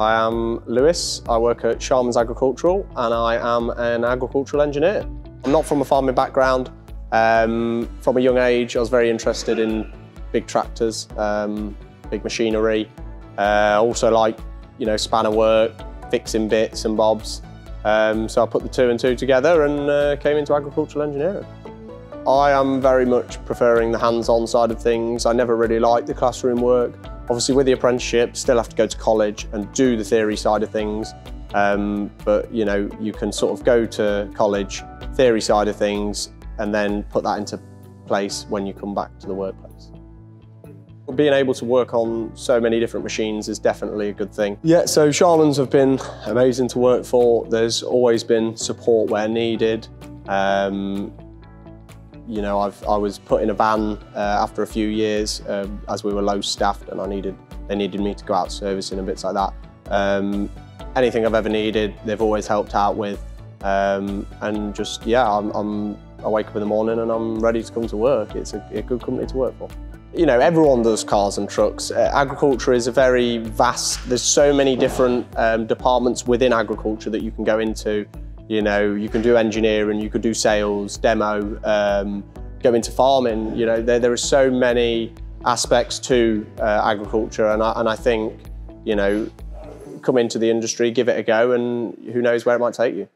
I am Lewis. I work at Sharman's Agricultural and I am an agricultural engineer. I'm not from a farming background. Um, from a young age, I was very interested in big tractors, um, big machinery. Uh, also like, you know, spanner work, fixing bits and bobs. Um, so I put the two and two together and uh, came into agricultural engineering. I am very much preferring the hands-on side of things. I never really liked the classroom work. Obviously with the apprenticeship, still have to go to college and do the theory side of things. Um, but you know, you can sort of go to college, theory side of things, and then put that into place when you come back to the workplace. Being able to work on so many different machines is definitely a good thing. Yeah, so Sharmans have been amazing to work for. There's always been support where needed. Um, you know, I've, I was put in a van uh, after a few years um, as we were low staffed and I needed, they needed me to go out servicing and bits like that. Um, anything I've ever needed, they've always helped out with. Um, and just, yeah, I'm, I'm, I wake up in the morning and I'm ready to come to work. It's a, a good company to work for. You know, everyone does cars and trucks. Uh, agriculture is a very vast, there's so many different um, departments within agriculture that you can go into. You know, you can do engineering, you could do sales, demo, um, go into farming. You know, there, there are so many aspects to uh, agriculture, and I, and I think, you know, come into the industry, give it a go, and who knows where it might take you.